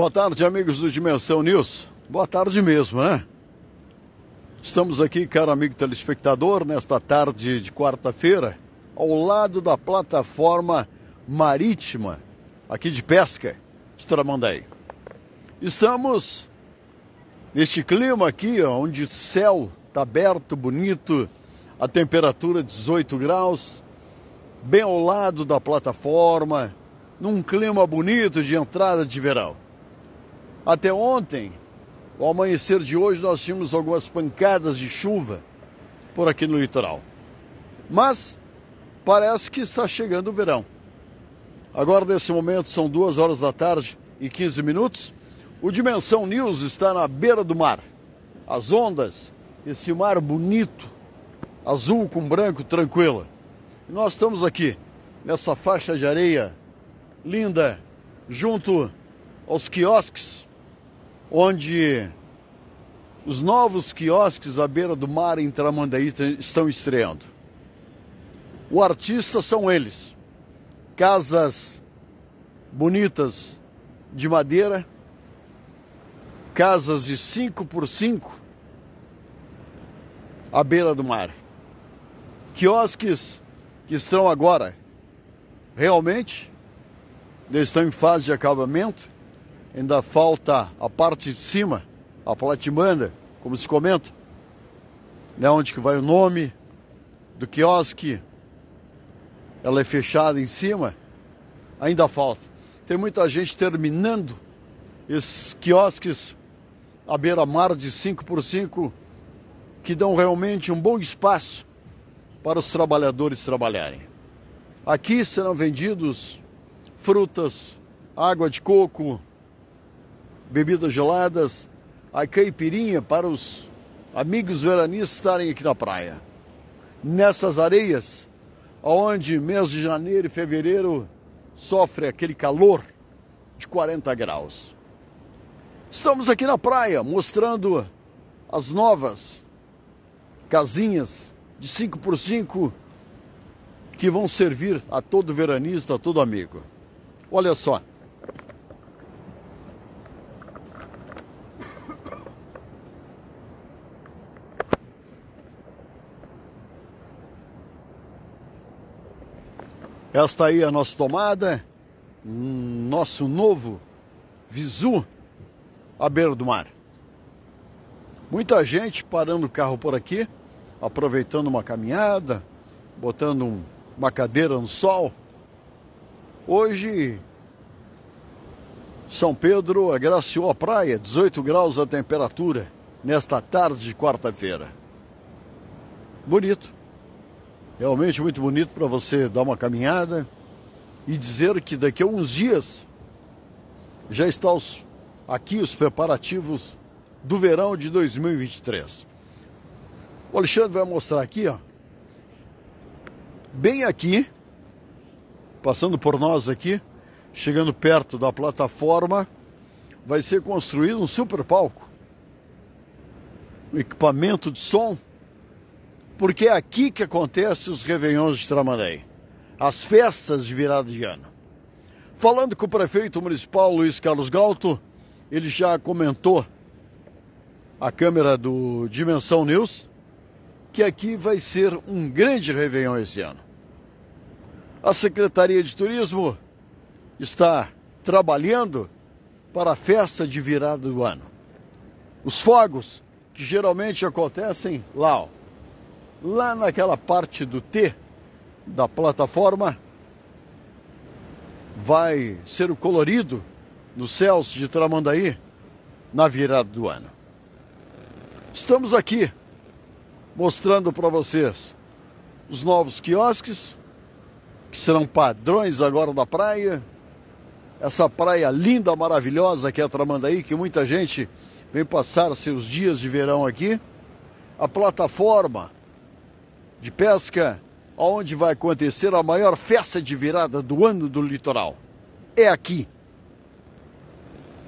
Boa tarde, amigos do Dimensão News. Boa tarde mesmo, né? Estamos aqui, caro amigo telespectador, nesta tarde de quarta-feira, ao lado da plataforma marítima aqui de pesca de. Estamos neste clima aqui, onde o céu está aberto, bonito, a temperatura 18 graus, bem ao lado da plataforma, num clima bonito de entrada de verão. Até ontem, o amanhecer de hoje, nós tínhamos algumas pancadas de chuva por aqui no litoral. Mas parece que está chegando o verão. Agora, nesse momento, são duas horas da tarde e 15 minutos. O Dimensão News está na beira do mar. As ondas, esse mar bonito, azul com branco, tranquilo. E nós estamos aqui, nessa faixa de areia linda, junto aos quiosques, onde os novos quiosques à beira do mar em Tramandaí estão estreando. O artista são eles. Casas bonitas de madeira, casas de 5 por 5 à beira do mar. Quiosques que estão agora realmente estão em fase de acabamento. Ainda falta a parte de cima, a platimanda, como se comenta, né, onde que vai o nome do quiosque. Ela é fechada em cima, ainda falta. Tem muita gente terminando esses quiosques à beira-mar de 5 por 5 que dão realmente um bom espaço para os trabalhadores trabalharem. Aqui serão vendidos frutas, água de coco, bebidas geladas, a caipirinha para os amigos veranistas estarem aqui na praia. Nessas areias, onde mês de janeiro e fevereiro sofre aquele calor de 40 graus. Estamos aqui na praia mostrando as novas casinhas de 5 por 5 que vão servir a todo veranista, a todo amigo. Olha só. Esta aí é a nossa tomada, nosso novo visu à beira do mar. Muita gente parando o carro por aqui, aproveitando uma caminhada, botando um, uma cadeira no sol. Hoje, São Pedro agraciou a praia, 18 graus a temperatura, nesta tarde de quarta-feira. Bonito. Realmente muito bonito para você dar uma caminhada e dizer que daqui a uns dias já estão aqui os preparativos do verão de 2023. O Alexandre vai mostrar aqui, ó. Bem aqui, passando por nós aqui, chegando perto da plataforma, vai ser construído um super palco. Um equipamento de som porque é aqui que acontecem os Réveillons de Tramandaí, as festas de virada de ano. Falando com o prefeito municipal Luiz Carlos Galto, ele já comentou a câmera do Dimensão News que aqui vai ser um grande Réveillon esse ano. A Secretaria de Turismo está trabalhando para a festa de virada do ano. Os fogos que geralmente acontecem lá, ó, lá naquela parte do T da plataforma vai ser o colorido nos céus de Tramandaí na virada do ano. Estamos aqui mostrando para vocês os novos quiosques que serão padrões agora da praia. Essa praia linda, maravilhosa que é a Tramandaí, que muita gente vem passar seus dias de verão aqui. A plataforma de pesca, onde vai acontecer a maior festa de virada do ano do litoral. É aqui.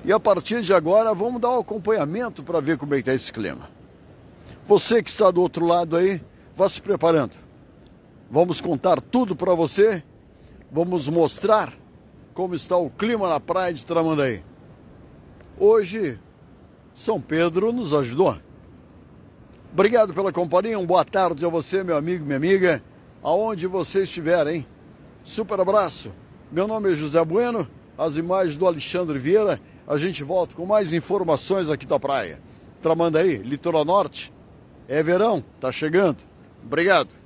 E a partir de agora vamos dar um acompanhamento para ver como é que está esse clima. Você que está do outro lado aí, vá se preparando. Vamos contar tudo para você. Vamos mostrar como está o clima na praia de Tramandaí. Hoje, São Pedro nos ajudou. Obrigado pela companhia, uma boa tarde a você, meu amigo, minha amiga, aonde você estiver, hein? Super abraço. Meu nome é José Bueno, as imagens do Alexandre Vieira. A gente volta com mais informações aqui da praia. Tramanda aí, Litoral Norte. É verão, tá chegando. Obrigado.